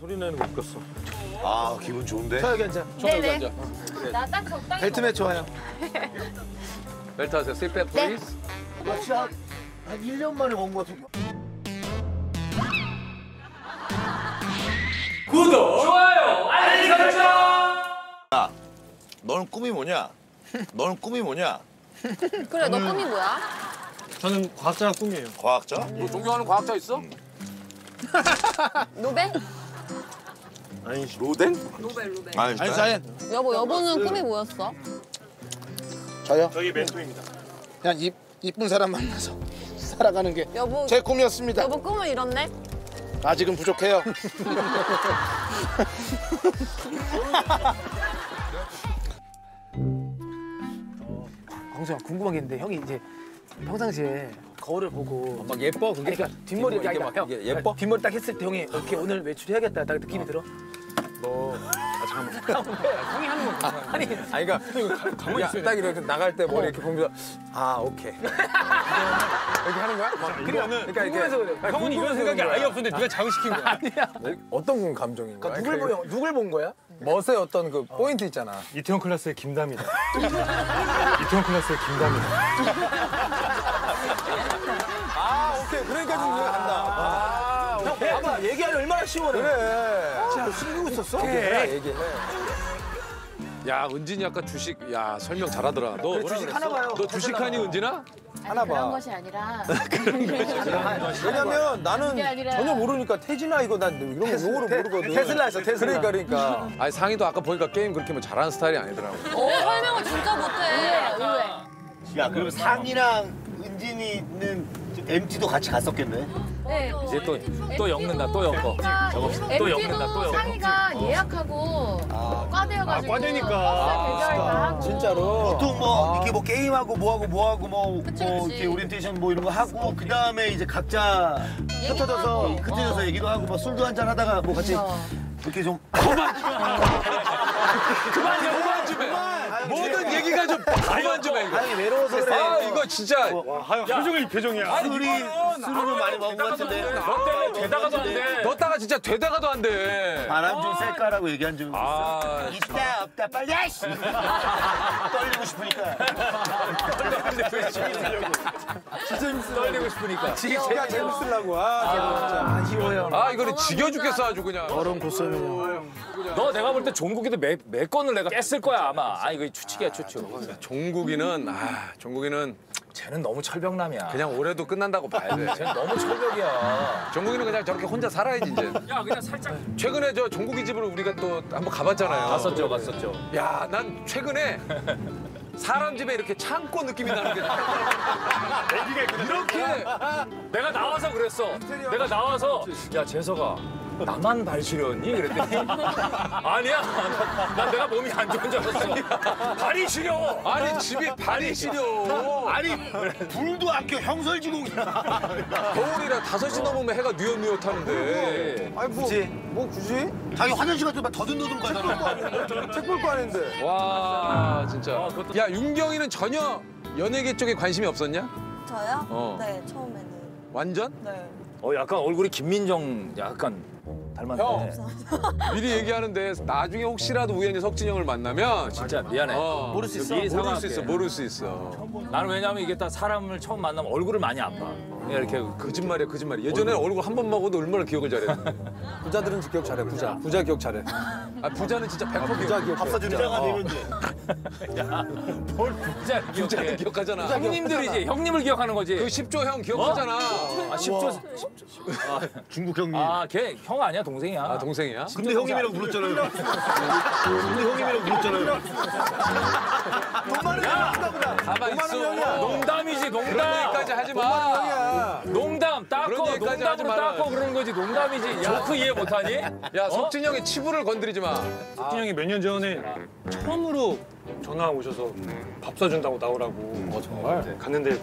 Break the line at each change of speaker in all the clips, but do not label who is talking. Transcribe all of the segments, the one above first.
소리 내는 거 웃겼어.
아 기분 좋은데?
저 여기 앉아.
네네.
앉아.
나 딱 적당히.
벨트맨 좋아요.
벨트 하세요. sit back please.
마치 한, 한 1년 만에 온것 같은 너는 꿈이 뭐냐? 너는 꿈이 뭐냐?
그래 너 꿈이 뭐야?
저는 과학자가 꿈이에요.
과학자?
너 존경하는 과학자 있어?
노벨?
아니?
노벨 노벨.
아니
아인슈타인.
여보 여보는 꿈이 뭐였어?
저요?
저희 멘토입니다.
그냥 이, 이쁜 사람 만나서 살아가는 게제
여보
꿈이었습니다.
여보 꿈을 이뤘네?
아직은 부족해요. 광수야 궁금한 게 있는데 형이 이제 평상시에 거울을 보고
막 예뻐 그게?
아니, 그러니까 뒷머리
이게 막
형,
이게 예뻐?
뒷머리 딱 했을 때 형이 이렇게 오늘 외출해야겠다 딱 느낌이 들어?
너. 아 잠깐만.
형이 하는 거
아니 아니 그러니까 가만히 있어. 딱 이렇게 나갈 때 머리 이렇게 보면서 아 오케이. 이렇게 하는 거야? 막
그거는
그러니까
궁금해서 그래.
아니,
형은 이런 생각이
거야.
아예 없었는데 네가 자극시킨 거야.
아니야.
어떤 감정인 거야?
그러니까 누굴 본 누굴 본 거야?
멋의 어떤 그 포인트 있잖아.
이태원 클래스의 김담이다. 이태원 클래스의 김담이다.
아 오케이 그러니까 좀 이해가 간다.
형 봐봐 얘기하기 얼마나 시원해.
그래.
진짜 숨기고 있었어?
얘기해 얘기해. 야 은진이 아까 주식 야 설명 잘하더라. 너 뭐라
주식? 하나 봐요.
너 주식하니 은진아? 하나
그런
봐.
것이 아니라
왜냐면 나는
아니라-
전혀 모르니까 태진아 이거 난 이런 거 용어를 모르거든.
테슬라였어, 테슬라.
그러니까 그러니까. 아니 상희도 아까 보니까 게임 그렇게 뭐 잘하는 스타일이 아니더라고.
어 설명을 진짜 못해. 의외.
야 그럼 상이랑 은진이는 MT도 같이 갔었겠네?
네.
이제 또, 또 엮는다, 또 엮어. 또 엮는다, 또 엮어.
상이가 예약하고 과대여가지고
아, 과대니까.
다 하고.
진짜로.
보통 뭐 이렇게 뭐 게임하고 뭐하고 뭐하고 뭐,
그치,
뭐
그치.
이렇게 오리엔테이션 뭐 이런 거 하고 그 다음에 이제 각자 흩어져서 흩어져서 얘기도 하고 막 술도 한잔 하다가 뭐 같이
어.
이렇게 좀
그만 좀 그만 좀 해. 모든 얘기가 좀 그만 좀 해. 이거.
아니 외로워서 그래.
아 이거 진짜.
하루 종일 표정이야.
술이 술을 많이 먹은 것 같은데
너 때문에 되다가도 안 돼.
넣다가 진짜 되다가도 안 돼.
바람 좀 쐴까라고 얘기한 있어.
아
있다 없다 빨리 야 씨. 떨리고 싶으니까.
떨리고 싶으니까.
지금 제가 재밌으려고. 아, 진짜 아쉬워요.
아 이거는 지겨 죽겠어 아주 그냥.
어른 고소해요.
너 내가 볼 때 종국이도 매, 매 건을 내가 깼을 거야, 아마. 아, 이거 추측이야, 추측.
종국이는 아 종국이는
쟤는 너무 철벽남이야.
그냥 올해도 끝난다고 봐야 돼.
쟤는 너무 철벽이야.
종국이는 그냥 저렇게 혼자 살아야지 이제.
야, 그냥 살짝.
최근에 저 종국이 집을 우리가 또 한번 가봤잖아요.
갔었죠, 갔었죠.
야, 난 최근에 사람 집에 이렇게 창고 느낌이 나는 게 이렇게
내가 나와서 그랬어. 내가 나와서, 야, 재석아. 나만 발 시렸니? 그랬더니 아니야. 난, 난 내가 몸이 안 좋은 줄 알았어. 발이 시려.
아니 집이 발이 시려.
아니 불도 안 켜 형설지공이야.
겨울이라 5시 넘으면 해가 뉘엿뉘엿 하는데. 아니 뭐,
굳이?
뭐 굳이?
자기 화장실 같은 막 더듬더듬 가잖아.
책볼 거 아닌데. 와 진짜. 야 윤경이는 전혀 연예계 쪽에 관심이 없었냐?
저요?
어.
네, 처음에는.
완전?
네.
어, 약간 얼굴이 김민정 약간 닮았네.
형. 미리 얘기하는데 나중에 혹시라도 우연히 석진형을 만나면
진짜 미안해.
어,
모를 수 있어?
미리
모를 수
사과할게.
있어. 모를 수 있어.
나는 왜냐면 이게 딱 사람을 처음 만나면 얼굴을 많이 안 봐. 그냥 이렇게
거짓말이야, 거짓말이야. 예전에 얼굴 한 번 먹어도 얼마나 기억을 잘했는데. 부자들은 기억 잘해, 부자. 부자 기억 잘해. 아, 부자는 진짜 100% 부자 기억.
밥 사주는 자가 되는데.
뭘 부자
부자는
기억해.
기억하잖아.
형님들이지. 형님을 기억하는 거지.
그 10조 형 기억하잖아.
아, 10조.
중국 형님.
아, 걔 형 아니야, 동생이야.
아, 동생이야?
근데 형님이라고 불렀잖아요. 근데 형님이라고 불렀잖아요.
가만 있어.
농담이지,
그런
농담.
얘기까지 하지 마.
농담,
하지
농담으로. 따고 그러는 거지. 농담이지. 조크 이해 못하니?
야, 석진 형의 치부를 건드리지 마.
석진 형이 몇 년 전에 처음으로 전화 오셔서 밥 사준다고 나오라고. 어, 정말? 갔는데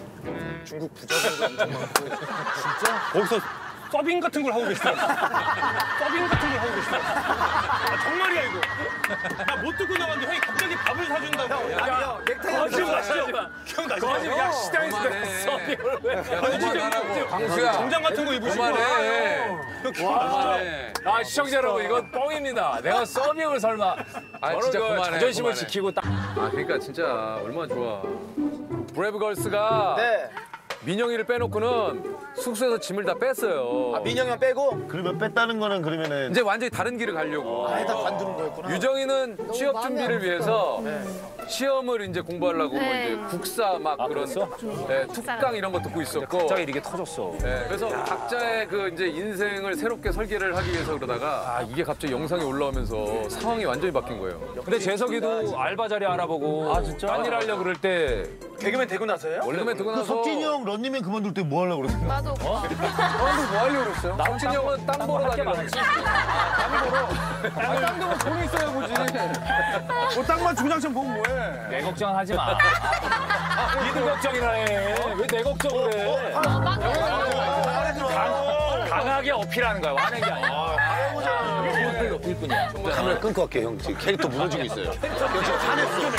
중국 부자들도 엄청 많고. 진짜? 거기서 서빙 같은 걸 하고 계시더라고요. 서빙 같은 걸 하고 계시더라고요. 아, 정말이야, 이거. 나 못 듣고 나왔는데 형이 갑자기 밥을 사준다고.
야, 넥타이
거짓말하지 마. 거짓말. 야 식당에서 내가 서빙을 왜?
광수야.
정장 같은 거 입으시고.
그만해. 그만해.
아 시청자 여러분 이건 뻥입니다. 내가 서빙을 설마.
아,
저는
진짜
그
그만해,
자존심을. 지키고 딱.
아 그러니까 진짜 얼마나 좋아. 브레이브걸스가
네.
민영이를 빼놓고는 숙소에서 짐을 다 뺐어요.
아, 민영이만 빼고
그러면 뺐다는 거는 그러면은
이제 완전히 다른 길을 가려고.
아예 다 관두는 거였구나.
유정이는 취업 준비를 위해서 시험을 이제 공부하려고 뭐
네.
이제 국사 막 그런
그랬어?
네, 특강 이런 거 듣고 있었고.
갑자기 이렇게 터졌어.
네, 그래서 각자의 그 이제 인생을 새롭게 설계를 하기 위해서 그러다가 아 이게 갑자기 영상이 올라오면서 상황이 완전히 바뀐 거예요.
근데 재석이도 알바 자리 알아보고 아 진짜? 딴일 하려고 그럴 때
개그맨 되고 나서요?
원래는 되고 나서
석진이 형 런닝맨 그만둘 때 뭐 하려고 그러세요?
나도
뭐 하려고 그랬어요? 석진이 형은 땅 보러 다니고
많지.
땅 보면 돈이 있어야 보지. 뭐 땅만 주장창 보면 뭐해?
내 걱정 하지 마. 니들 걱정이나 해. 왜 내 걱정을 해? 강, 강하게 어필하는 거야. 화낸 게 아니야. 어필 뿐이야.
카메라 끊고 할게 형 지금 캐릭터 무너지고 있어요. 형 지금 화냈어.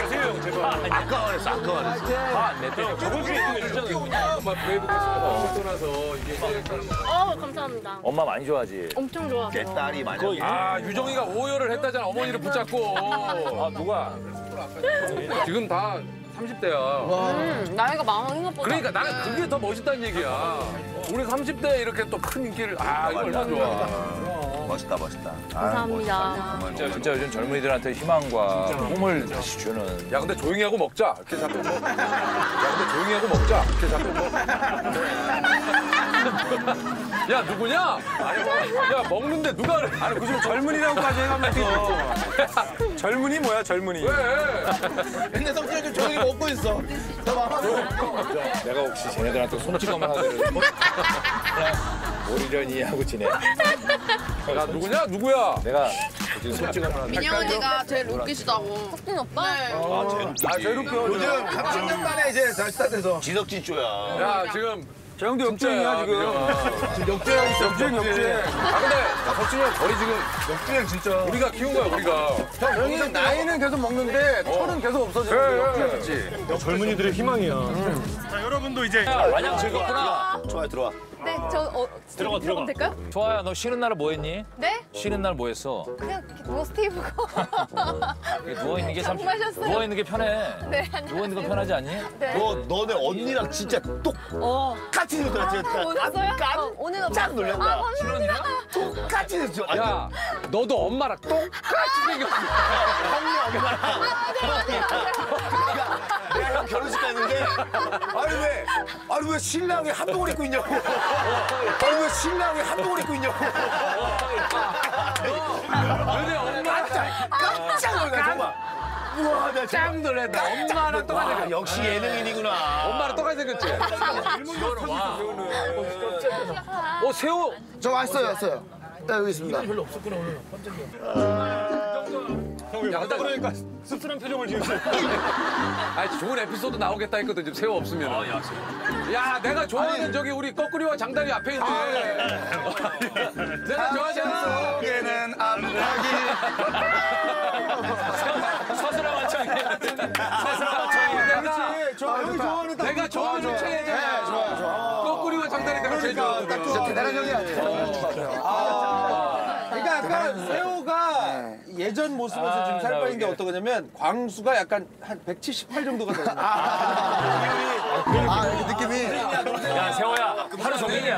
아까 화냈어. 아까 화냈어.
화안 냈대.
저번 주에 했잖아요.
정말 브레이브걸스가 떠나서 이게
어 감사합니다.
엄마 많이 좋아하지?
엄청 좋아서.
내 딸이 만약에
아 유정이가 오열을 했다잖아 어머니를 붙잡고
아 누가?
지금 다 30대야.
음, 나이가 많은 것보다.
그러니까 나는 그게 더 멋있다는 얘기야. 우리 30대 이렇게 또 큰 인기를 아 이거 얼마나 좋아.
멋있다 멋있다.
감사합니다.
진짜, 진짜 요즘 젊은이들한테 희망과 꿈을 다시 주는.
야 근데 조용히 하고 먹자. 이렇게 자꾸 뭐. 야 근데 조용히 하고 먹자. 이렇게 자꾸 뭐. 야 누구냐? 야 먹는데 누가 그래?
아니 무슨 젊은이라고까지 해가면서. 젊은이 뭐야 젊은이.
왜?
근데 석진이 좀 조용히 먹고 있어.
내가 혹시 쟤네들한테 손찌검을 하기를 그냥 오리려니 하고 지내.
야 누구냐? 누구야?
내가 지금 손찌검을 하는
민영 언니가 제일 웃기시다고.
석진 오빠?
네.
아 제일 웃겨.
요즘 30년 만에 이제 다시 스타트해서.
지석진 쪼야.
야 지금
저 형도 역주행이야 지금.
지금 역주행. 역주행 역주행. 아 근데 석진이 형 거리 지금
역주행 진짜.
우리가 키운 거야 우리가.
형이 나이는 계속 먹는데 철은 계속 없어지는 역주행이지.
젊은이들의 희망이야. 자 여러분도 이제
마냥 즐겁구나.
좋아요 들어와.
네, 저 어,
들어가, 들어가.
될까요?
좋아요. 너 쉬는 날뭐 했니?
네?
쉬는 날 뭐 했어?
그냥 누워 스티브고.
누워 있는
게참장 마셨어요.
누워 있는 게 편해.
네, 안녕하세요.
누워 있는 거 편하지 않니?
네.
너 너네 언니랑 진짜
어.
똑같이 생겼다. 진짜
오셨어요? 어, 오늘
깜짝 놀랐다.
아, 감사합니다.
똑같이. 아니,
야 너도 엄마랑 똑같이 생겼어.
내가 형 결혼식 갔는데
아니 왜? 아니 왜 신랑이 한복을 입고 있냐고. 아니 왜 신랑이 한복을 입고 있냐고.
너네 엄마
깜짝 놀랐다 정말. 우와 나
짱 놀랬다. 엄마랑 똑같이
와,
생겼어.
역시 예능인이구나.
엄마랑 똑같이 생겼지? 어, 새우.
저 왔어요, 왔어요. 네, 여기 있습니다.
야, 근데
그러니까 씁쓸한 표정을 지으세요.
아니, 좋은 에피소드 나오겠다 했거든, 지금 새우 없으면. 야, 내가 좋아하는 저기 우리 거꾸리와 장다리 앞에 있네. 내가 좋아하잖아.
속에는 암락이.
서술아 완창이. 서술아 완창
예전 모습에서 지금 살 빠진 게 어떤 거냐면 광수가 약간 한 178 정도가 되는 거야.
아, 이렇게 느낌이.
야 세호야 하루 종일이야.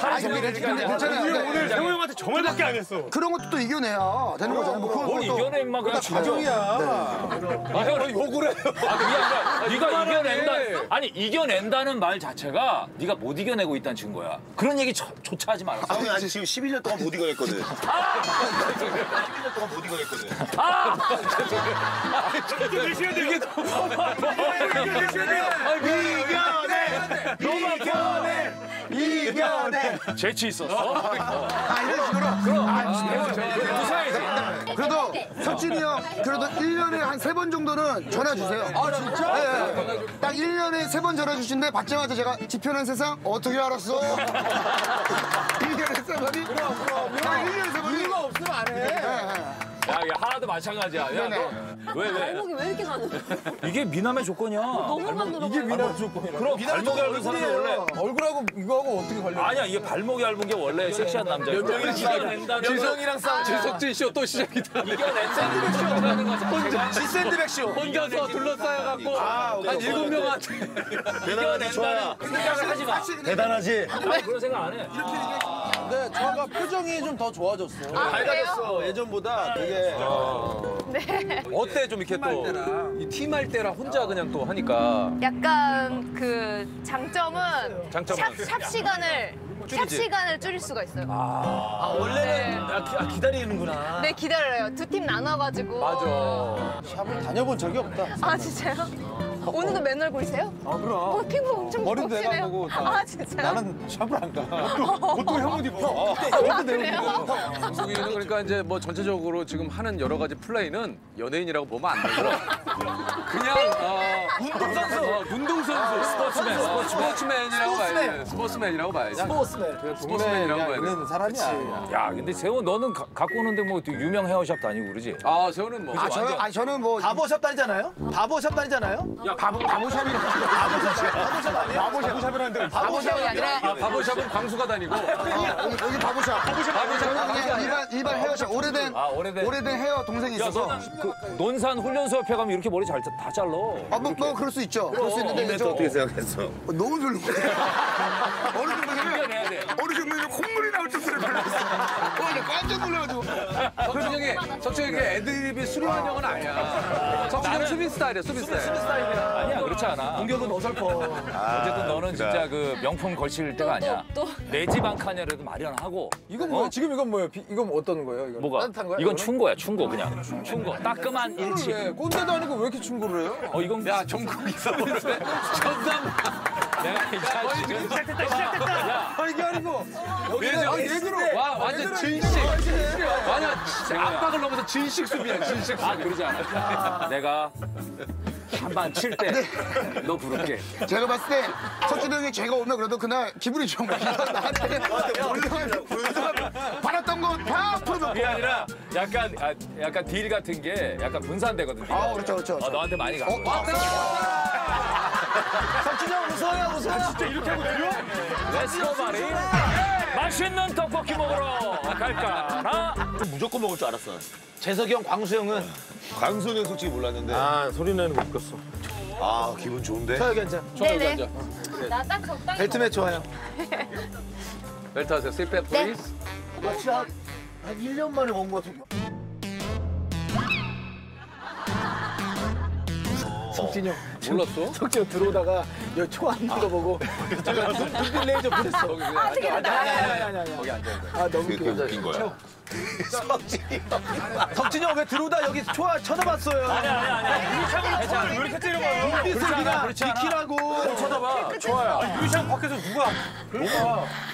하루 종일
근데 괜찮아요.
오늘 세호 형한테 정말밖에 안 했어.
그런 것도 또 이겨내야 되는 거잖아요. 뭐 그건
뭘
또-
이겨내 임마 그냥
과정이야.
아, 형 욕을 해요. 아, 그게 아니라 네가 이겨낸다. 아니 이겨낸다는 말 자체가 네가 못 이겨내고 있다는 증거야. 그런 얘기 조, 조차 하지 말았어.
형이 아직 지금 11년 동안 못 이겨냈거든. 11년 동안 못 이겨냈거든.
드셔야 돼요.
이겨내! 이겨내!
재치 있었어.
아, 이런 식으로.
부사야지.
그래도 석진이 형, 그래도 1년에 한 세 번 정도는 전화 주세요. 아, 진짜? 네. 딱 1년에 세 번 전화 주신데 받자마자 제가 지편한 세상 어떻게 알았어? 1년에 세 번이? 그럼, 그럼. 딱 1년에 세 번이? 이유가 없으면 안 해.
야, 이게 하나도 마찬가지야. 야, 너, 왜, 왜?
발목이 왜 이렇게 가는
이게 미남의 조건이야.
너무 가늘어.
이게 미남 조건이라.
그럼 발목이 얇은 사람은 원래.
얼굴하고 이거하고 어떻게 관련?
아니야, 이게 발목이 얇은 게 원래 섹시한 남자야. 이겨낸다는
지성이랑 싸움. 지석진 쇼 또 시작이다.
이겨낸다는 쇼라는 거잖아.
혼자
지샌드백 쇼.
혼자서 둘러싸여갖고 한 일곱 명한테
대단하지 좋아.
생각을 하지 마.
대단하지.
난 그런 생각 안 해.
근데 저가 표정이 좀 더 좋아졌어.
아?
밝아졌어. 예전보다 되게.
어때 좀 이렇게 또이 팀할 때라 혼자 그냥 또 하니까
약간 그 장점은
장점은?
샵, 샵 시간을 샵
줄이지.
시간을 줄일 수가 있어요.
아 원래는 아, 기, 아, 기다리는구나.
네 기다려요. 두 팀 나눠가지고.
맞아.
샵을 다녀본 적이 없다.
아 진짜요? 오늘도 맨 얼굴이세요?
아 그럼.
어 피부 엄청
머리도. 내가 보고 다.
아 진짜요?
나는 샵을 안 가. 보통 형은 입어.
아, 그래요?
성국이는 그러니까 이제 뭐 전체적으로 지금 하는 여러 가지 플레이는 연예인이라고 보면 안 되고 그냥 어, 운동선수, 어, 운동선수, 스포츠맨, 어, 스포츠맨이라고 봐야지. 스포츠맨이라고 봐야지.
스포츠맨.
스포츠맨이라고 봐야 돼.
사람이야.
야, 근데 세호 너는 가- 갖고 오는데 뭐 유명 헤어샵 다니고 그러지?
아, 세호는 뭐.
아 저는 아 저는 뭐
바보샵 다니잖아요? 바보샵 다니잖아요?
바보 바보샵이라
바보샵 아니에요?
바보샵이라는 데
바보샵이 아니라
아, 바보샵은 광수가 다니고.
여기, 여기 바보샵 바보샵 그냥 일반 일반 헤어샵 오래된
아, 오래된.
오래된 헤어 동생이
야,
있어서
그 논산 훈련소협회 가면 이렇게 머리 잘 다 잘라.
아, 뭐, 뭐 그럴 수 있죠. 그럴 수 있는데 저
생각했어?
어, 너무 별로. 어느 정도냐면. 어느 정도냐면 콧물이 나올 정도로 별로였어. 어, 나 깜짝 놀라가지고.
석준 형이, 석준 형이 애드립이 수려한 형은 아니야. 석준 형 수비 스타일이야, 수비 스타일.
아니야, 그렇지 않아. 공격은 어설퍼. 어쨌든 너는 진짜 그 명품 걸칠 때가 아니야. 내집한 칸이라도 마련하고.
이건 뭐야? 지금 이건 뭐예요? 비- 이건 어떤 거예요? 이건
뭐가?
따뜻한 거야?
이건 충고야, 충고 그냥. 충고. 따끔한 일치.
왜? 꼰대도 아니고 왜 이렇게 충고를 해요?
어, 이건
야, 정국이 서비스. 전담.
내가 이 자식은 시작됐다, 시작됐다. 야,
아 이게 아니고 아, 얘들은
와, 완전 진식. 완전 진짜 압박을 넘어서 진식 수비야, 진식 수비.
아, 그러지 않아. 내가 한반칠때 너 부를게.
제가 봤을 때 석준 형이 제가 오면 그래도 그날 기분이 좋은 거야. 나한테 받았던 거다 풀어놓고.
그게 아니라 약간 아, 약간 딜 같은 게 약간 분산되거든. 딜이.
아, 그렇죠, 그렇죠,
어,
그렇죠.
너한테 많이 가.
어, 왔 다.
석진형 웃어요 웃어요. 진짜 이렇게 하고?
Let's go 마리. 맛있는 떡볶이 먹으러 갈까?
무조건 먹을 줄 알았어. 재석이 형, 광수 형은 광수는 솔직히 몰랐는데.
아 소리 내는 거 웃겼어.
아 기분 좋은데.
저 여기 앉아.
네네. 나 딱 적당히.
벨트맨 좋아요.
벨트 하세요. please.
나 진짜 한, 한 1년 만에 먹은 것 같은
석진이 형.
몰랐어?
석진이 형 들어오다가 여기 초 앉는 거 보고 제가 눈- 눈빛 레이저 보냈어.
거기 그냥
아, 어떻게
아니. 아니 아니 아니 아니.
거기 앉아.
아 너무 웃겨.
웃긴 거야. 석진이 형. 석진이 형 왜 들어오다 여기 초 쳐다봤어요.
아니야 아니야 아니야. 괜찮아. 왜 이렇게 때려 봐요?
눈빛을
그렇지 않아,
그냥. 비키라고.
쳐다봐. 좋아요.
유리창 밖에서 누가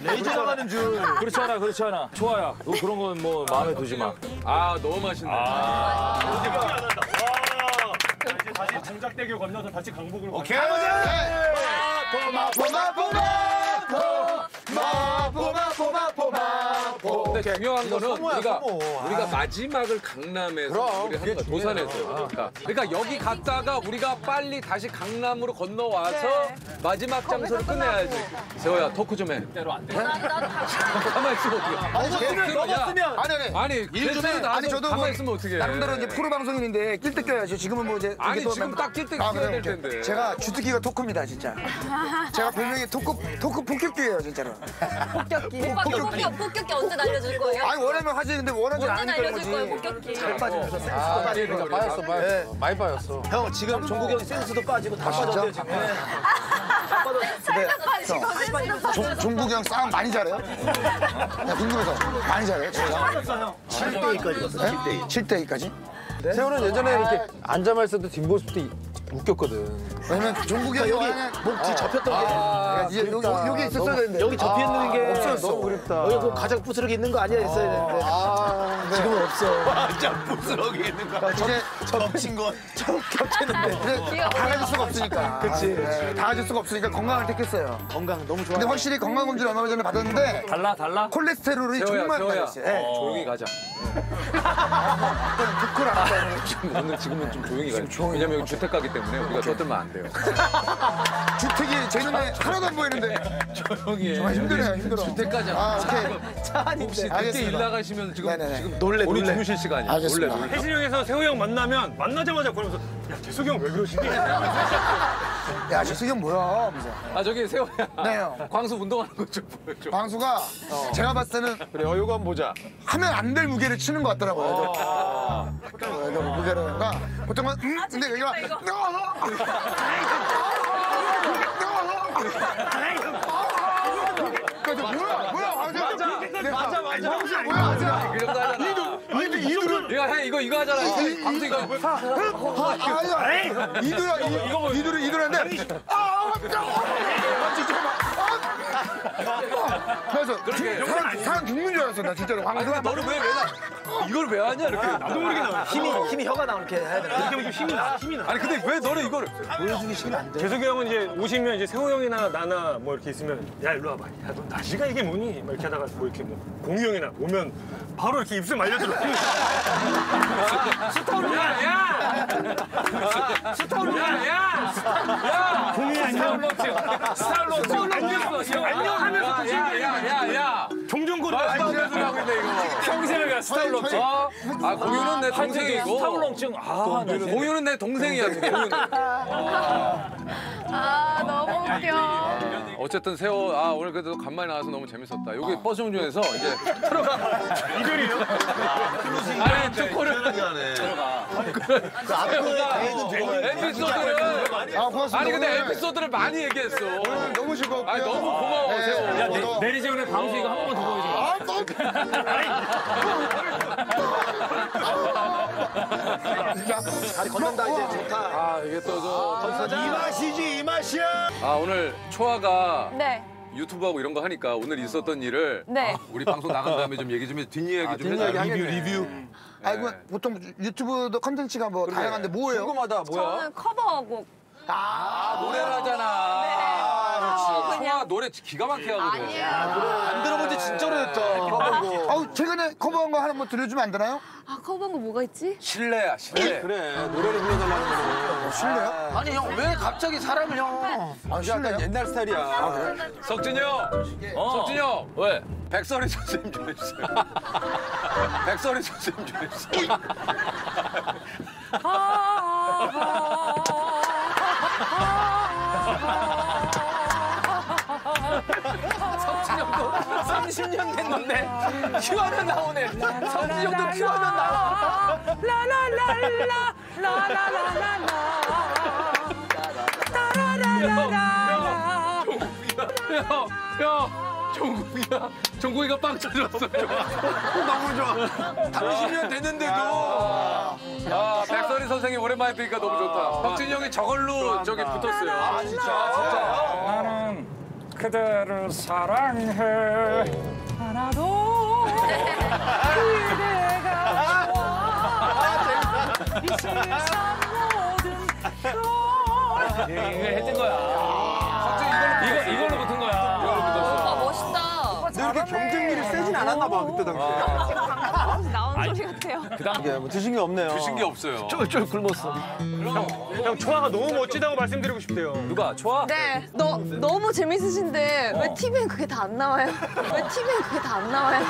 레이저 나가는 줄.
그렇지 않아 그렇지 않아. 좋아요. 너 그런 건 뭐 마음에 두지 마.
아, 너무 맛있네.
다시 장작대교 건너서 다시 강북으로 가.
오케이.
포마 포 마 포 마 포 마 포마
근데 중요한 거는
소모야,
우리가
소모.
우리가 마지막을 강남에서
그럼,
우리
그게
거야. 도산에서 그러니까 그러니까 여기 갔다가 우리가 빨리 다시 강남으로 건너와서 마지막 장소를 끝내야지. 세호야 토크 좀 해.
대로 안 돼.
가만 있으면 어떡해?
먹었으면.
아니 아니
아니
일 좀 해. 아니 저도
가만
뭐
있으면 어떡해?
나름대로 이제 프로 방송인인데 낄때 껴야죠. 지금은 뭐 이제
아니
이게 또
지금 딱 낄때
아,
껴야
그래요?
될 텐데.
제가 주특기가 토크입니다, 진짜. 제가 별명이 토크 토크 폭격기예요, 진짜로.
폭격기. 폭격, 폭격기 언제 날려 줄 거예요?
아니 원하면 하지 근데 원하지 않으니까 그런
날려줄 거예요,
거지.
폭격기?
아, 그러니까 빠졌어, 빠졌어.
많이 빠졌어.
형 지금 종국이 형 센스도 빠지고 다 빠졌대요 지금.
살짝 빠지고 센스도
종, 종국이 형 싸움 많이 잘해요? 나 궁금해서 많이 잘해요? 진짜?
7대2까지 갔어. 7대2.
7대 2까지?
세호는 예전에 이렇게 앉아만 있어도 뒷모습도 이- 웃겼거든.
왜냐면 종국이 형
여기
여기
목뒤 접혔던 게.
아, 이제 여기 여기 있었어야 되는데
여기 접혀 있는 게
없어졌어.
너무 그립다.
여기 그 가장 부스러기 있는 거 아니야 있어야 되는데.
아, 네.
지금은 없어. 가장 부스러기 있는 거.
이제
접힌 거.
겹쳤는데 근데 다 가질 수가 없으니까. 그치. 다 가질 수가 없으니까 건강을 택했어요.
건강 너무 좋아.
근데 확실히 건강검진 얼마 전에 받았는데
달라 달라.
콜레스테롤이 정말. 낮았어요. 예.
조용히 가자. 지금 오늘 지금은 좀 조용히 가요. 왜냐면 여기 주택가기 때문에 우리가 떠들면 안 돼요.
주택이 제 눈에 하나도 안 보이는데
조용히 해.
정말 힘드네요 힘들어.
주택가잖아.
아 오케이
혹시 그때. 일 나가시면 지금
네네네.
지금
놀래,
우리
놀래.
주무실 시간이야.
알겠습니다.
놀래, 놀래.
해진형에서 세호 형 만나면 만나자마자 그러면서 야 재석이 형 왜 그러시니?
야 재석이 형 뭐야 하면서.
아 저기 세호야.
네 형.
광수 운동하는 거좀 보여줘.
광수가 제가 봤을 때는
그래 어, 요거 한번 보자.
하면 안 될 무게를 치는 것 같더라고요. 이거 무게로가 보통 은 음 근데 여기가 그래서 뭐야 뭐야 맞아 맞아 맞아 맞아 뭐야 맞아
그 정도 하잖아. 이거 해 이거 이거 하잖아. 광수 이거.
아니야 이들아 이거 이들은 이들한테 아 진짜 그래서
그렇게.
사람 사람 죽는 줄 알았어 나 진짜로
아니 근데
광수가
너는 왜왜 나? 이걸 왜 하냐 이렇게. 나도 모르게 나와.
힘이 힘이 혀가 나오게 해야 돼. 이렇게 하면 좀 힘이 나 힘이 나.
아니 근데 왜 너는 이거를?
재석이 형은 이제 오시면 이제 세호 형이나 나나 뭐 이렇게 있으면 야 일로 와봐. 야너 나시가 이게 뭐니? 막 이렇게 하다가 뭐 이렇게 뭐 공유 형이나 오면 바로 이렇게 입술 말려들어. 스타우ル야 야. 스타우ル야 야. 야. 공유 안녕. 스타일로치. 안녕. 안녕 하면서
야야야야.
종종
말도 안
거려.
되는 소리 하고 있네 이거.
평생을 스타일럽지.
어? 아 공유는 내 동생이고.
스타일럽증. 아.
공유는 내 동생이야. 공유는.
아 웃겨.
어쨌든 세호 아 오늘 그래도 간만에 나와서 너무 재밌었다. 여기 버스 정류에서 이제 들어가.
이별이에요?
아니 투코를
앞으로의
에피소드를
아 고맙습니다
아니 근데
오늘
에피소드를 많이 얘기했어.
너무 즐거웠고요
아니 너무 고마워
네.
세호.
야, 내-
내리재훈의 방수 이거 한 번만 더 보여줘.
아, 너- 진짜 다리 건넌다 이제 좋다.
아 이게 또 저
이 맛이지 이 맛이야.
아 오늘 초아가
네.
유튜브하고 이런 거 하니까 오늘 있었던 일을
네.
우리 방송 나간 다음에 좀 얘기 좀 해, 뒷이야기 좀 해줘.
리뷰 리뷰. 아이고 보통 유튜브도 컨텐츠가 뭐 다양한데 뭐예요?
궁금하다 뭐야?
저는 커버곡.
아 노래를 하잖아.
네.
그렇지.
그냥-
초아 노래 기가 막히게 하거든.
안 들어본 지 진짜 오래됐다. 최근에 커버한 거 하나 뭐 들려주면 안 되나요?
아 커버한 거 뭐가 있지?
실례야 실례.
그래 노래를 불러달라는 거.
실례요?
아니 형 왜 갑자기 사람을 형?
아?
약간 옛날 스타일이야.
석진이 형.
어.
석진이 형.
왜?
백설희 선생님 좀 해주세요. 백설희 선생님 좀 해주세요. 30년 됐는데 큐하면 나오네. 형도 큐하면 나와.
라라라라 라라라라라 따라라라라
야, 야, 종국이가, 종국이가 빵 터졌어. 너무 좋아. 30년 됐는데도. 아, 백설이 선생님 오랜만에 뵈니까 너무 좋다. 박진이 형이 저걸로 저기 붙었어요. 아, 진짜, 진짜.
그대를 사랑해.
하나도 그대가 좋아 이 세상 모든 걸
이거 했던 거야. 이거 이걸로 붙은 거야.
아 멋있다
근데 이렇게 경쟁률이 세진 않았나 봐 그때 당시에.
소리 같아요
이게 뭐 드신 게 없네요.
주신 게 없어요.
쫄쫄 굶었어.
형 초아가 너무 멋지다고 말씀드리고 싶대요.
누가 좋아?
네, 너, 너무 재밌으신데 왜 TV엔 그게 다 안 나와요? 왜 TV엔 그게 다 안 나와요?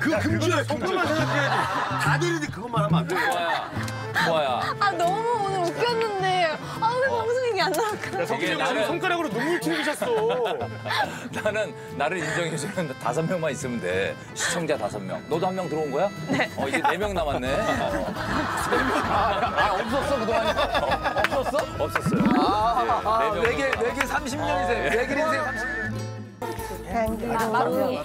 그 금지야 그것만 생각해야지. 다들 이는데 그것만 하면 안 돼.
좋아야.
아 너무 아 왜 방송이 안 나올까?
이게
지금
나는
손가락으로 눈물 튕기셨어.
나는 나를 인정해주는 다섯 명만 있으면 돼. 시청자 다섯 명. 너도 한 명 들어온 거야? 네. 어 이제 네 명 남았네.
아 없었어 그동안.
없었어? 없었어요. 아, 네 개,
내게 30년 인생. 내게 인생 30년.
마루이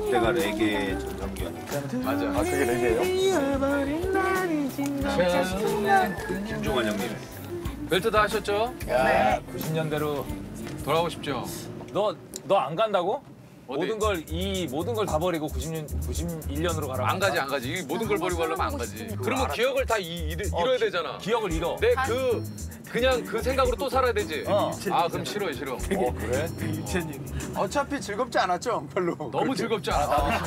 그때가 레게 전성기였는데
맞아.
아 그게 내게예요?
김종환 형님.
벨트 다 하셨죠?
네. 90년대로
돌아오고 싶죠?
너 너 안 간다고? 모든 걸 이 모든 걸 다 버리고 90년 91년으로 가라.
안 가지, 안 가지. 이 모든 걸 버리고 가려면 안 가지. 그러면 기억을 다 이- 잃- 잃어야 되잖아.
기억을 잃어.
내 그, 그냥 그 생각으로 또 살아야 되지.
어.
아 그럼 싫어 싫어.
어 그래?
어차피 즐겁지 않았죠, 별로.
너무 즐겁지 않아. 나도.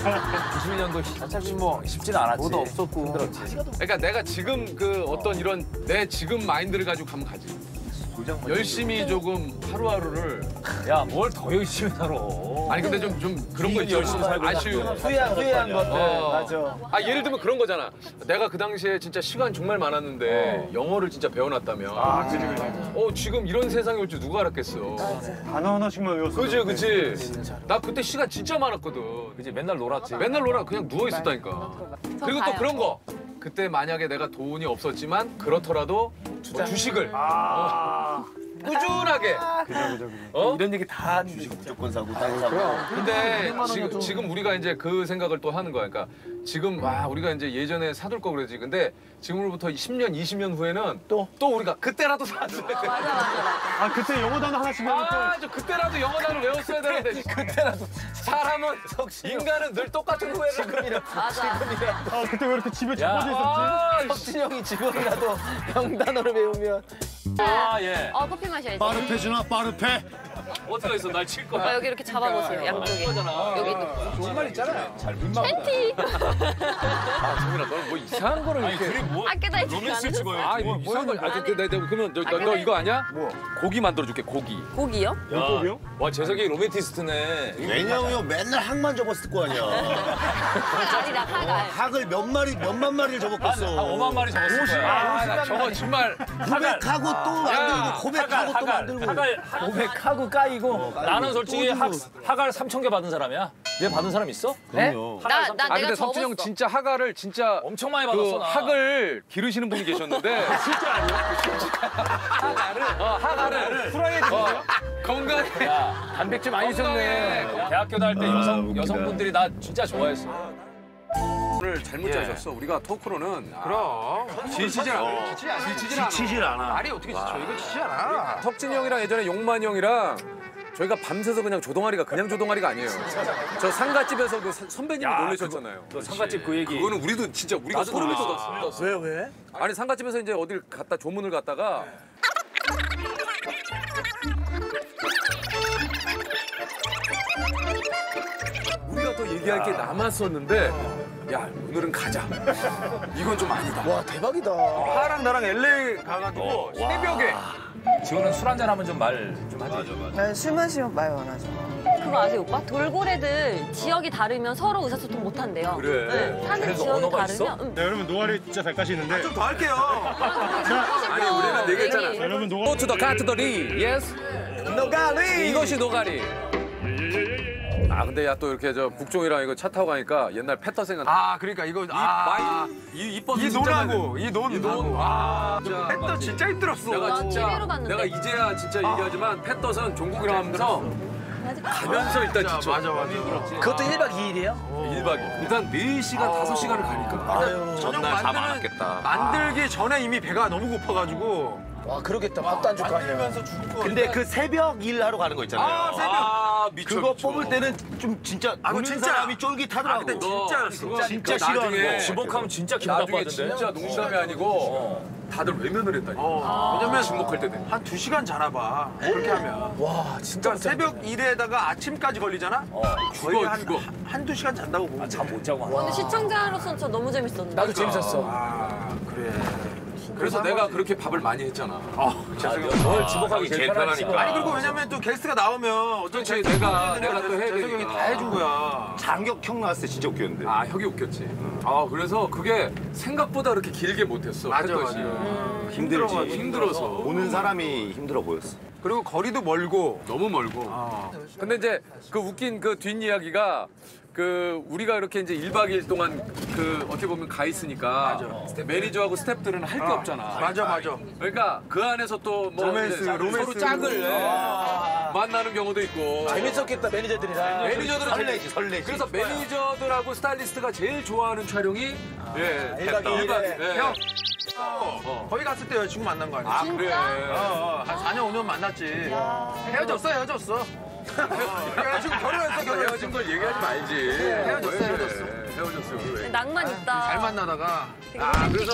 92년도 어차피 뭐 쉽진 않았지.
뭐도 없었고. 힘들었지.
그러니까 내가 지금 그 어떤 이런 내 지금 마인드를 가지고 가면 가지. 열심히 조금 하루하루를
야 뭘 더 열심히 살아.
아니 근데 좀 좀 그런 거 있죠.
열심히 살고
아쉬움.
후회한 후회한 것들.
어.
맞아.
아 예를 들면 그런 거잖아. 내가 그 당시에 진짜 시간 정말 많았는데 영어를 진짜 배워놨다면. 아 그지 그지. 어 지금 이런 세상이 올 줄 누가 알았겠어.
단어 하나씩만 외웠어.
그지 그지. 나 그때 시간 진짜 많았거든.
그지 맨날 놀았지.
맨날 놀아 그냥 누워 있었다니까. 그리고 또. 그런 거. 그때 만약에 내가 돈이 없었지만 그렇더라도 뭐 주식을 어, 꾸준하게. 어?
이런 얘기 다
무조건 사고 땅 사고.
근데 지금, 지금 우리가 이제 그 생각을 또 하는 거야. 그러니까 지금 와 우리가 이제 예전에 사둘 거 그러지. 근데 지금으로부터 10년, 20년 후에는 또 또 우리가 그때라도 사줘야 돼.
아 그때 영어 단어 하나씩 때.
아, 저 그때라도 영어 단어 외웠어야 되는데 그때라도 사람은 인간은 늘 똑같은 후회를
맞아.
아 그때 왜 이렇게 집에
야.
집어져 있었지?
아,
석진 형이 지금이라도 영단어를 배우면.
아 예.
어 커피 마셔야지.
빠르페 주나 빠르페.
어떻게 해서 날칠
아,
거야?
여기 이렇게 잡아보세요. 양쪽에. 여기 있는.
정말 있잖아요.
팬티.
아, 정민아, 너는 뭐 이상한 거를 이렇게.
학교다 이렇게 안 해줬어.
아, 뭐 이상한 거. 아, 저, 내, 내, 그러면 너, 너, 너 이거 아냐? 뭐? 고기 만들어줄게, 고기.
고기요?
물고기요?
와 재석이 로맨티스트네.
왜냐면 맨날 학만 접었을 거 아니야.
아니다 파갈.
학을 몇 마리 몇만 마리를 접었겠어.
한 5만 마리 적었을 거야.
아, 나 저거 정말.
고백하고 또 만들고 고백하고 또 만들고.
고백하고 까이고. 나는 솔직히 학, 하갈 3천 개 받은 사람이야. 얘 받은 사람 있어?
나, 나
아,
내가
근데 석진이 형
접었어.
진짜 하가를 진짜.
엄청 많이
그
받았어 나.
학을 기르시는 분이 계셨는데 실제 아니에요? 하가를 어 하가를 후라이에 어, 건강해
야 단백질 많이
건강해.
있었네. 대학교 다닐 때 여성 여성분들이 나 진짜 좋아했어.
오늘 잘못 짜셨어. 우리가 토크로는. 그럼. 지치질 않아. 지치질 않아.
지치질 않아.
말이 어떻게 지쳐? 이거 지치지 않아. 석진이 형이랑 예전에 용만이 형이랑 저희가 밤새서 그냥 조동아리가 그냥 조동아리가 아니에요. 저 상가집에서 그 선- 선배님이 놀라셨잖아요.
너 상가집 그 얘기.
그거는 우리도 진짜 우리가 소름이. 돋았어. 왜 왜? 아니 상가집에서 이제 어딜 갔다 조문을 갔다가 우리가 또 얘기할 게 남았었는데 야 오늘은 가자 이건 좀 아니다
와 대박이다.
하랑 나랑 LA 가가지고
새벽에
지호는 술 한잔 하면 좀 말 좀 하지.
난 술 마시면 말 많아져.
그거 아세요 오빠? 돌고래들 지역이 다르면 서로 의사소통 못 한대요.
그래.
네, 사는
그래서
지역이
언어가
다르면.
있어?
응.
네, 여러분 노가리 진짜 잘 까시는데
더 할게요.
아니 우리는 얘기했잖아
얘기.
여러분 노가리
고투더 카트더리 예스
노가리.
이것이 노가리 아 근데 야 또 이렇게 저 북종이랑 이거 차 타고 가니까 옛날 패터 생각
아 그러니까 이거
이
아,
마이 이 이뻐서
이
진짜
논하고 이 논.
이 논 아 진짜
또 진짜 힘들었어.
내가
나
진짜. 내가 이제야 진짜 얘기하지만 패터선 종국이랑 하면서 가면서 일단 지쳐
맞아 맞아.
그것도 1박 2일이에요?
1박 일단 4시간 5시간을 가니까
전날 잠안 왔겠다. 만들기 전에 이미 배가 너무 고파가지고.
와 그러겠다. 밥도 안 줄 거 아니야. 근데 그 새벽 일 하러 가는 거 있잖아요.
아 새벽.
아 미쳐
그거
미쳐.
뽑을 때는 좀 진짜
아,
보는
진짜.
사람이 쫄깃하더라고.
근데
너
진짜였어.
그거
진짜
그
싫어하는 거.
지목하면 진짜 기분
나중에
나빠하던데.
진짜 농담이 아니고 다들 외면을 했다니까
왜냐면
지목할 때 돼.
한 두 시간 자나 봐. 그렇게 하면.
와 진짜
그러니까 새벽 일에다가 아침까지 걸리잖아. 거의
죽어
한,
죽어
한- 한두 시간 잔다고 보면 돼.
잠 못 자고.
근데 시청자로서는 저 너무 재밌었는데.
나도 재밌었어.
아 그래.
그래서 내가 그렇게 밥을 많이 했잖아
널 지목하기 제일 편하니까.
아니 그리고 왜냐면 또 게스트가 나오면 어떤
그렇지 내가 내가 또 해야
재석이 형이
되니까
다 해준 거야.
장혁 형 나왔을 때 진짜 웃겼는데.
아 혁이 웃겼지 아 그래서 그게 생각보다 그렇게 길게 못했어
맞아. 맞아.
힘들지.
힘들어서
보는 사람이 힘들어 보였어.
그리고 거리도 멀고.
너무 멀고 근데 이제 그 웃긴 그 뒷이야기가 그 우리가 이렇게 이제 1박 2일 동안 그 어떻게 보면 가 있으니까 매니저하고 스태프들은 할 게 없잖아
맞아 맞아.
그러니까 그 안에서 또뭐
로맨스,
서로
로맨스.
짝을 예, 만나는 경우도 있고
재밌었겠다 매니저들이랑.
매니저들은
설레지 설레지.
그래서 매니저들하고 스타일리스트가 제일 좋아하는 촬영이 예,
일박
됐다.
이일에.
일박, 예.
형. 거기 갔을 때 여자친구 만난 거 아니야?
아 그래
어, 어, 한 4년 5년 만났지. 헤어졌어 헤어졌어. 어, 여자친구 결혼했어 결혼했어.
헤어진 걸 얘기하지 말지
헤어졌어,
왜?
헤어졌어.
헤어졌어요 왜?
낭만 있다.
잘 만나다가
되게
아, 그래서.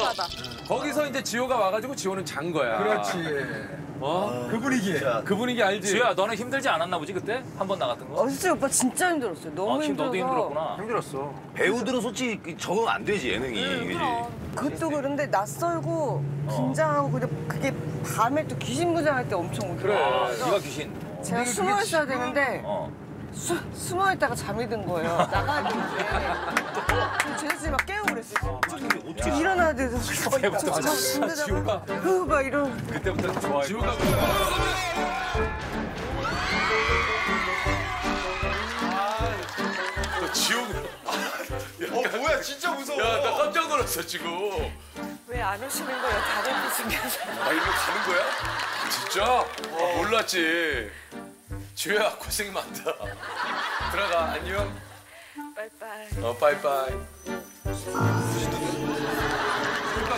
거기서 이제 지호가 와가지고 지호는 잔 거야.
그렇지.
어?
그 분위기.
그 분위기 알지?
지효야 너는 힘들지 않았나 보지 그때? 한 번 나갔던 거?
어, 진짜 오빠 진짜 힘들었어요. 너무
아, 힘
힘들어서.
너도 힘들었구나.
힘들었어.
배우들은 솔직히 적응 안 되지 예능이. 그지?
그것도 그런데 낯설고 긴장하고 근데 그게 밤에 또 귀신무장할 때 엄청 오더라고요.
아,
그래서
네가 귀신.
제가 숨어 있어야 되는데
어.
수, 숨어 있다가 잠이 든 거예요. 나가야 되는데. 제수씨 막 깨우고 그랬어요. 좀 일어나야 돼서.
그때부터
저 힘들다고. 흐막 이런.
그때부터 좋아해.
지호가
어 뭐야 진짜 무서워.
야, 나 깜짝 놀랐어, 지금.
왜 안 오시는 거예요? 다른 분 숨겨서.
아, 일로 가는 거야? 진짜? 아, 몰랐지. 지호야, 고생이 많다. 들어가, 안녕.
빠이빠이.
어, 빠이빠이.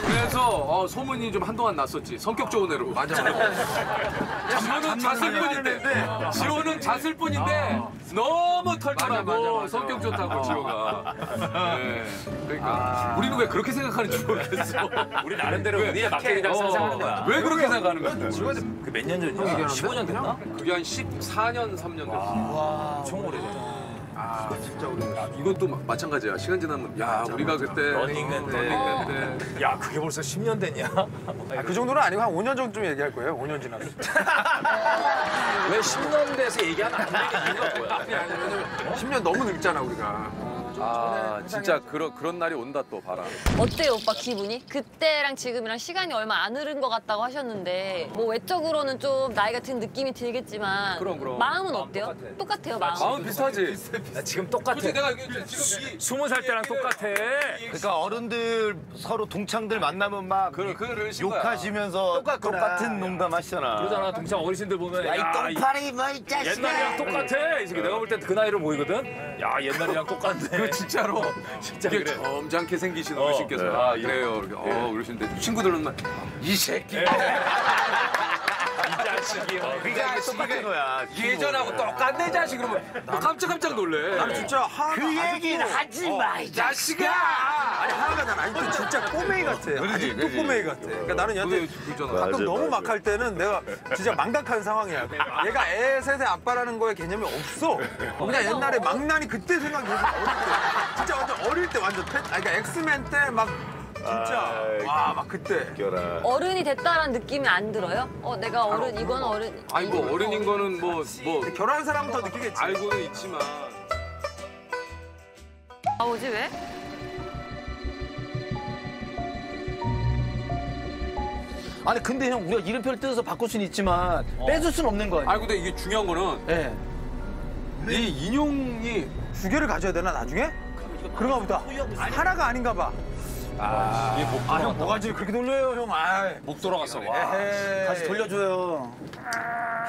그래서 어, 소문이 좀 한동안 났었지. 성격 좋은 애로. 맞아. 지호는 잤을 뿐인데. 지호는 잤을 뿐인데 너무 털털하고 성격 좋다고 지호가. 네. 그러니까 우리는 왜 그렇게 생각하는지 모르겠어.
우리 나름대로 우리의 막대기랑
어,
상상하는 거야.
왜 그렇게 생각하는 거야?
그몇 년 전이야? 15년 됐나?
그게 한 14년, 3년 됐어.
총 오래됐다.
아, 진짜 우리 이것도 마- 마찬가지야. 시간 지나면 야, 우리가 그때
러닝맨 때.
러닝맨
때야 그게 벌써 10년 됐냐?
아, 그 정도는 아니고 한 5년 정도쯤 얘기할 거예요. 5년 지나서.
왜 10년 돼서 얘기하면 안 되는 이유가 뭐야?
아니, 아니, 왜냐면 10년 너무 늙잖아, 우리가.
아, 진짜 그런 그런 날이 온다 또 봐라.
어때요 오빠 기분이? 그때랑 지금이랑 시간이 얼마 안 흐른 것 같다고 하셨는데 뭐 외적으로는 좀 나이가 든 느낌이 들겠지만
그럼, 그럼.
마음은 어때요? 똑같아 요 마음.
마음 비슷하지.
나 지금 똑같아.
솔직히 내가 이게 지금 이
스무 살 때랑 똑같아.
그러니까 어른들 서로 동창들 만나면 막
그 그를 신 거야.
욕하시면서 똑같은 농담 하시잖아.
그러잖아 동창 어르신들 보면
야이
야, 이-
똥파리 뭐이 자식아.
옛날이랑 똑같아. 이 새끼 내가 볼 때 그 나이로 보이거든. 야 옛날이랑 똑같네.
그 진짜로.
진짜
이게
그래.
점잖게 생기신
어,
어르신께서.
네.
아 그래요. 이렇게. 어 그러시는데 친구들은 막 이 새끼
뭐.
그게 똑같은 거야.
예전하고 똑같네 자식 그러면 너 깜짝깜짝 놀래.
나는 진짜 하나가
그 얘기는 하지 마. 이
자식아.
아니 하나가 난 아직도 진짜 꼬맹이 같아. 아직도. 꼬맹이 같아. 그러니까 나는
그잖아.
가끔
맞아,
너무. 막 할 때는 내가 진짜 망각한 상황이야. 얘가 애 셋의 아빠라는 거에 개념이 없어. 그냥 옛날에 망나니 그때 생각이 나서 어릴 때. 진짜 완전 어릴 때 완전 패, 아니 그러니까 엑스맨 때막 진짜 와 막 그때.
웃겨라.
어른이 됐다라는 느낌이 안 들어요? 어 내가 어른 이건 어른.
아니 뭐 어른인 거는 뭐뭐
결혼한 사람부터 느끼겠지.
알고는 있지만
나오지 왜?
아니 근데 형 우리가 이름표를 뜯어서 바꿀 수는 있지만 뺏을 수는 없는 거 아니야?
아니 근데 이게 중요한 거는
예.
이 인용이
두 개를 가져야 되나 나중에? 그런가 보다. 하나가 아닌가 봐. 아, 형 뭐가지 그렇게 놀려요, 형. 아,
목 돌아갔어. 와.
에헤이.
다시 돌려줘요.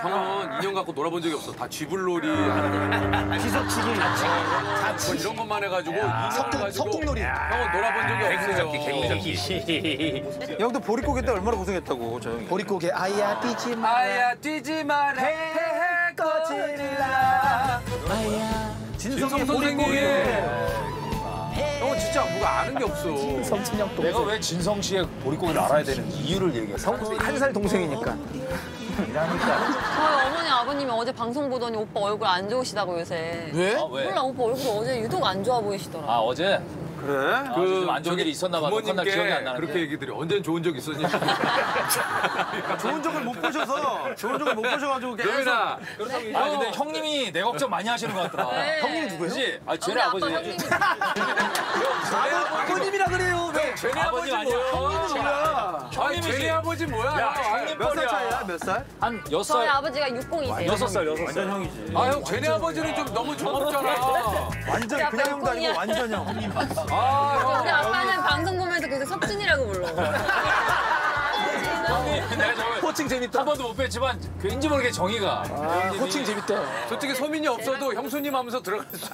형은 인형 갖고 놀아본 적이 없어. 다 쥐불놀이 아니면
기석치기.
뭐 이런 것만 해가지고
석궁놀이.
형은 놀아본 적이 없어요.
개구리
형도 보릿고개 때 얼마나 고생했다고, 저 형이.
보릿고개 아야 뛰지 마.
아야 뛰지 마라 해해
꺼지라.
진성 선생님. 형은 진짜 뭐가 아는 게 없어.
성진영 동
내가 왜 진성 씨의 보릿고기를 알아야 되는지 이유를 얘기해.
한살 동생이니까.
저희 어머니 아버님이 어제 방송 보더니 오빠 얼굴 안 좋으시다고 요새.
왜?
아, 왜?
몰라 오빠 얼굴 어제 유독 안 좋아 보이시더라.
아 어제
그래?
아, 좀안 좋은 일이 있었나 봐. 날 기억이 안 나는데.
그렇게 얘기들이 언젠 좋은 적 있었니?
좋은 적을 못 보셔서, 좋은 적을 못 보셔가지고 계속.
노민아
아 근데 형님이 내 걱정 많이 하시는 것 같더라.
네.
형님이 누구예요? 아 쟤네 아버지.
아버님이라 그래요. 왜?
쟤네
아버지.
뭐야? 아니 쟤네 아버지 뭐야?
몇 살. 차이야, 몇 살?
한 여섯
저희
살.
아버지가 60이세요.
여섯 살 여섯 살.
아형 쟤네 아버지는 좀 너무 젊었잖아.
완전 그냥 형도 아니고. 완전 형.
아
우리 아빠는 방송 보면서 계속 석준이라고 불러.
내가 저번에
호칭 재밌다.
한 번도 못 뵀지만 왠지 모르게 정이가.
아, 호칭 재밌다.
솔직히 소민이 없어도 형수님 하면서 들어갈 수 있지.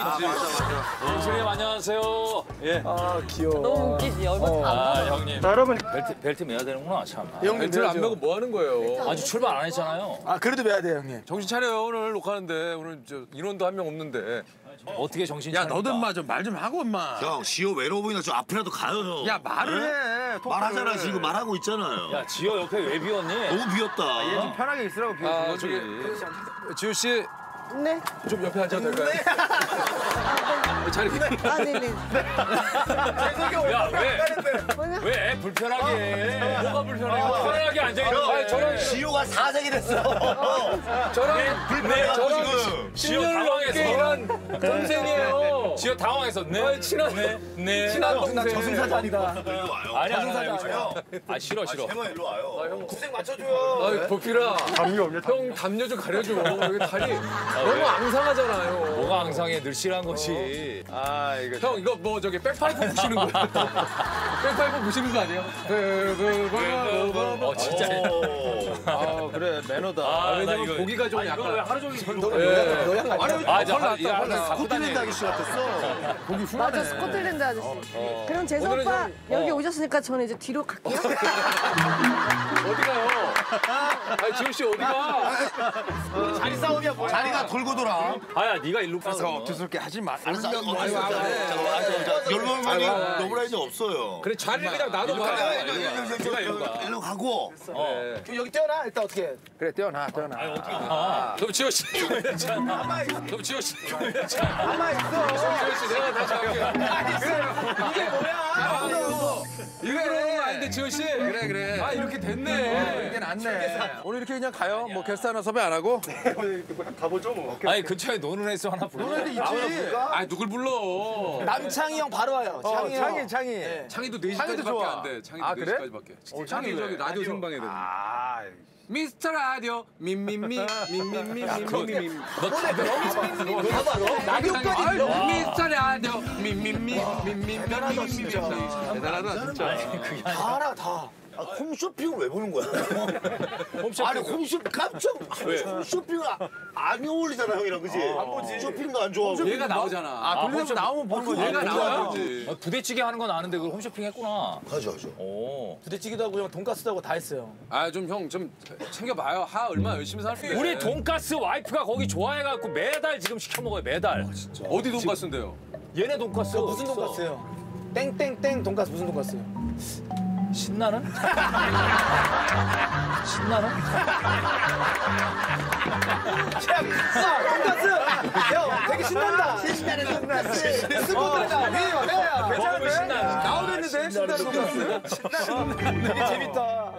형수님 안녕하세요. 예.
아 귀여워.
너무 웃기지 얼굴 다.
아 형님.
여러분.
벨트 벨트 매야 되는구나 참.
형님
벨트를 안. 매고 뭐 하는 거예요?
아직 출발 안 했잖아요.
아 그래도 매야 돼요 형님.
정신 차려요 오늘 녹화하는데 오늘 저 인원도 한 명 없는데.
어떻게 정신
야? 너도 인마 좀 말 좀 하고, 인마.
형, 시호 외로워 보이나 좀 앞이라도 가요, 형.
야, 말을 해. 토크를.
말하잖아 지금 말하고 있잖아요.
야 지효 옆에 왜 비웠니?
너무 비었다.
얘 좀 편하게 있으라고 비워준
아. 저기 지우 씨 좀
네.
옆에 앉아도 될까요? 자리.
아, 네네.
야 왜? 왜 불편하게 해? 뭐가 불편해요? 편하게 앉아 있는
아니, 저랑
지효가 사색이 됐어.
저랑
불편해가지고
저랑
지금.
10년을 넘게 일한 동생이에요.
지효 당황해서 네
친한
네 네.
친한 동생.
저승사자니까. 일로 와요.
아니 아니 아니 아 싫어 싫어.
제발 일로 와요.
고생 맞춰줘요.
아, 도피라. 담요 없냐? 형 담요 좀 가려줘. 여기 다리 너무 앙상하잖아요.
뭐가 항상해 늘 싫어한 거지.
아 이거.
형 이거 뭐 저기 백파이프 부시는 거야? 백파이프 부시는 거 아니에요?
어 진짜.
아 그래 매너다.
아,
나
왜냐면
이거-
고기가 좀
아, 이거 왜
약간
하루 종일 이거
예.
아니
아,
저헐
이거
났다,
항상
헐
갖고
스코틀랜드. 아저씨 같았어.
고기
맞아,
훌하네.
스코틀랜드 아저씨. 그럼 재수
오늘은
오빠
좀,
여기
어.
오셨으니까 저는 이제 뒤로 갈게요.
어디 가요? 아니 지우 씨 어디 가?
자리 싸움이야 뭐야? 자리가 돌고 돌아.
아야 네가 일로
그래서
가서.
억지스럽게 하지 마.
알았어. 열번만이 러브라이즈 없어요.
그래 자리를 그냥 놔둬봐.
일로 가고.
여기 떼어놔 일단 어떻게? 그래 떼어놔 떼어놔.
그럼 지호 씨. 그럼 지호 씨.
가만 있어.
지호 씨 내가 다시 할게요.
이게 뭐야?
이거 그러는 거 아닌데 지호 씨. 그래 그래. 아 이렇게 됐네.
이게 낫네. 오늘 이렇게 그냥 가요. 뭐 게스트 하나 섭외 안 하고.
아니 근처에 노는 애수 하나 불러.
아 누굴 불러?
남창희 형 바로 와요.
어,
창희 형.
창희 창희.
창희도 4시까지밖에
창희도 좋아.
안 돼. 창희도
아, 그래?
4시까지밖에. 창희
창희
저기
왜?
라디오 생방에 되는.
아.
미스터 라디오 민민미
라디오까지
너 미스터 라디오 민민미 대단하다 진짜
다 알아 다.
아, 홈쇼핑을 왜 보는 거야? 홈쇼핑. 아니 홈쇼핑 깜짝 홈쇼핑을 아- 안 어울리잖아 형이랑 그지? 안 보지. 쇼핑도 안 좋아하고.
얘가 나오잖아
아 돌려서 나오면 보는 거지.
얘가 나와야지
어, 부대찌개 하는 건 아는데 그걸 홈쇼핑 했구나.
하죠 하죠.
오.
부대찌개도 하고 형 돈가스도 하고 다 했어요.
아 좀 형 좀 챙겨봐요 하 얼마 나 열심히 사는데
우리 돈가스 와이프가 거기 좋아해갖고 매달 지금 시켜 먹어요 매달.
어디 돈가스인데요?
얘네 돈가스
저 무슨 돈가스예요? 땡땡땡 돈가스 무슨 돈가스예요?
신나는? 신나는?
돈가스. 형 되게 신난다. 신나는 돈가스. 스포츠다. 왜요? 왜요?
먹으면 신나는.
나오겠는데 신나는 돈가스. 되게 재밌다.